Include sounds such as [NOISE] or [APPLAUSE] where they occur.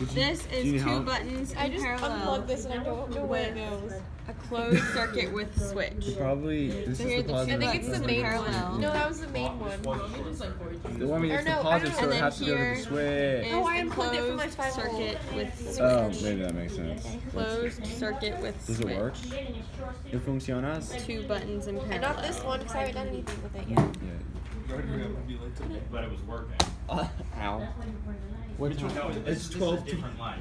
This is two help? buttons I in just parallel unplugged this and I don't know where it goes. a closed circuit with switch. Probably this So is the are positive. I think it's the main one. No, that was the main one. The one we Or it's no, the positive, so it has to go to the switch. Oh, I unplugged it from my closed 5 circuit with oh, switch. Oh, maybe that makes sense. Closed circuit with Does it work? It funciona? Two buttons in And parallel. not this one because I haven't done anything with it yet. Yeah. But it was working. [LAUGHS] Ow. What time? No, it's 12 different light.